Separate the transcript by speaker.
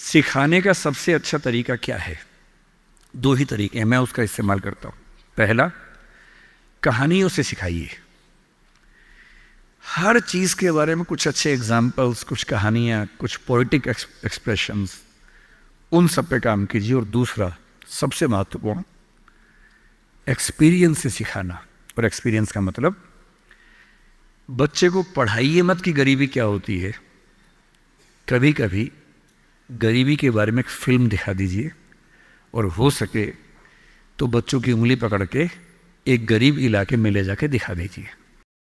Speaker 1: सिखाने का सबसे अच्छा तरीका क्या है? दो ही तरीके हैं, मैं उसका इस्तेमाल करता हूँ। पहला, कहानियों से सिखाइए। हर चीज़ के बारे में कुछ अच्छे एग्जाम्पल्स कुछ कहानियाँ, कुछ पोइटिक एक्सप्रेशंस उन सब पे काम कीजिए। और दूसरा, सबसे महत्वपूर्ण एक्सपीरियंस से सिखाना। और एक्सपीरियंस का मतलब बच्चे को पढ़ाइए मत कि गरीबी क्या होती है। कभी कभी गरीबी के बारे में एक फ़िल्म दिखा दीजिए और हो सके तो बच्चों की उंगली पकड़ के एक गरीब इलाके में ले जाके दिखा दीजिए।